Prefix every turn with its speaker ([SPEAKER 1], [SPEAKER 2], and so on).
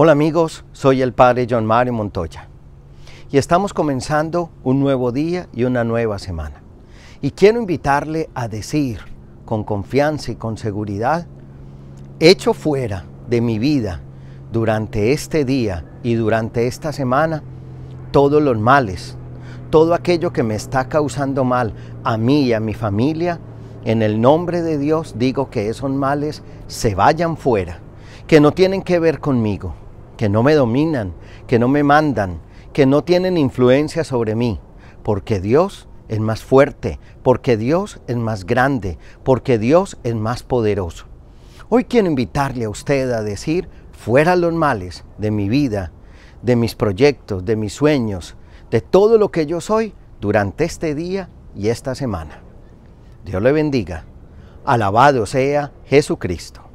[SPEAKER 1] Hola amigos, soy el Padre John Mario Montoya. Y estamos comenzando un nuevo día y una nueva semana. Y quiero invitarle a decir con confianza y con seguridad, hecho fuera de mi vida durante este día y durante esta semana todos los males, todo aquello que me está causando mal a mí y a mi familia, en el nombre de Dios digo que esos males se vayan fuera, que no tienen que ver conmigo, que no me dominan, que no me mandan, que no tienen influencia sobre mí, porque Dios es más fuerte, porque Dios es más grande, porque Dios es más poderoso. Hoy quiero invitarle a usted a decir, fuera los males de mi vida, de mis proyectos, de mis sueños, de todo lo que yo soy durante este día y esta semana. Dios le bendiga. Alabado sea Jesucristo.